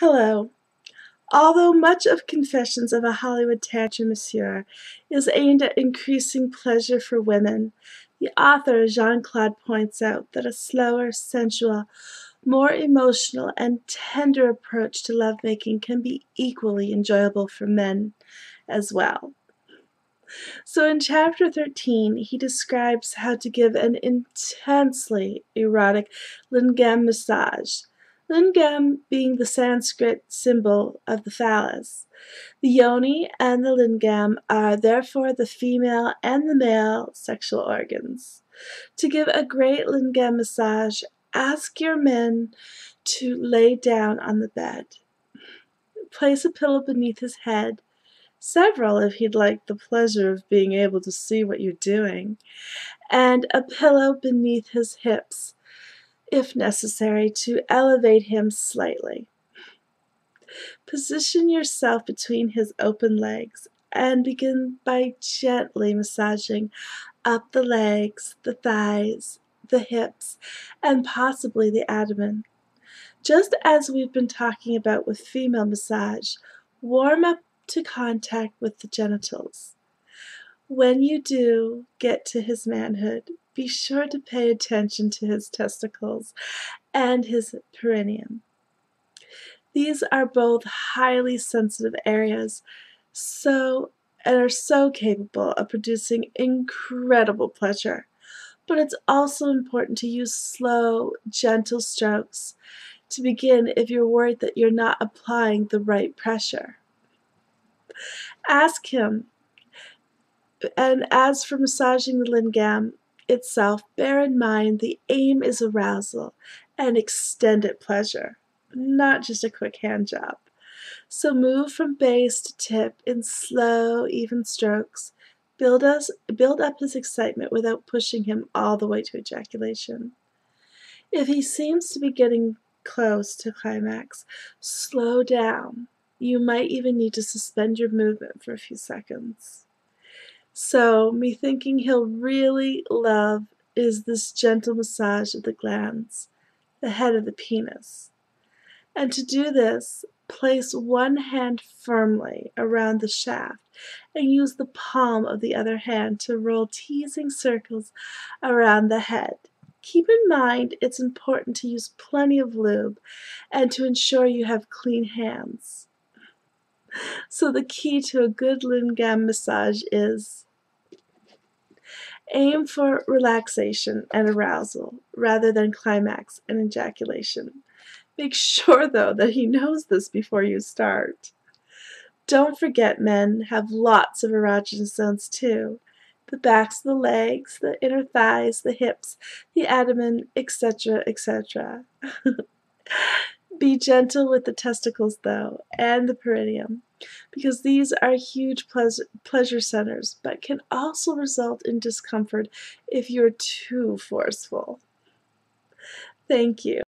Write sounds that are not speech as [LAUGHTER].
Hello. Although much of Confessions of a Hollywood Tantra Masseur is aimed at increasing pleasure for women, the author Jean Claude points out that a slower, sensual, more emotional, and tender approach to lovemaking can be equally enjoyable for men as well. So in chapter 13, he describes how to give an intensely erotic lingam massage Lingam being the Sanskrit symbol of the phallus. The yoni and the lingam are therefore the female and the male sexual organs. To give a great lingam massage, ask your men to lay down on the bed. Place a pillow beneath his head, several if he'd like the pleasure of being able to see what you're doing, and a pillow beneath his hips if necessary, to elevate him slightly. Position yourself between his open legs and begin by gently massaging up the legs, the thighs, the hips, and possibly the abdomen. Just as we've been talking about with female massage, warm up to contact with the genitals. When you do get to his manhood, be sure to pay attention to his testicles and his perineum. These are both highly sensitive areas so and are so capable of producing incredible pleasure. But it's also important to use slow, gentle strokes to begin if you're worried that you're not applying the right pressure. Ask him. And as for massaging the lingam, itself, bear in mind the aim is arousal and extended pleasure, not just a quick hand job. So move from base to tip in slow, even strokes. Build, us, build up his excitement without pushing him all the way to ejaculation. If he seems to be getting close to climax, slow down. You might even need to suspend your movement for a few seconds. So, me thinking he'll really love is this gentle massage of the glans, the head of the penis. And to do this, place one hand firmly around the shaft and use the palm of the other hand to roll teasing circles around the head. Keep in mind it's important to use plenty of lube and to ensure you have clean hands. So the key to a good lingam massage is Aim for relaxation and arousal rather than climax and ejaculation. Make sure, though, that he knows this before you start. Don't forget men have lots of erogenous zones too. The backs of the legs, the inner thighs, the hips, the abdomen, etc., etc. [LAUGHS] Be gentle with the testicles, though, and the perineum, because these are huge pleasure centers, but can also result in discomfort if you're too forceful. Thank you.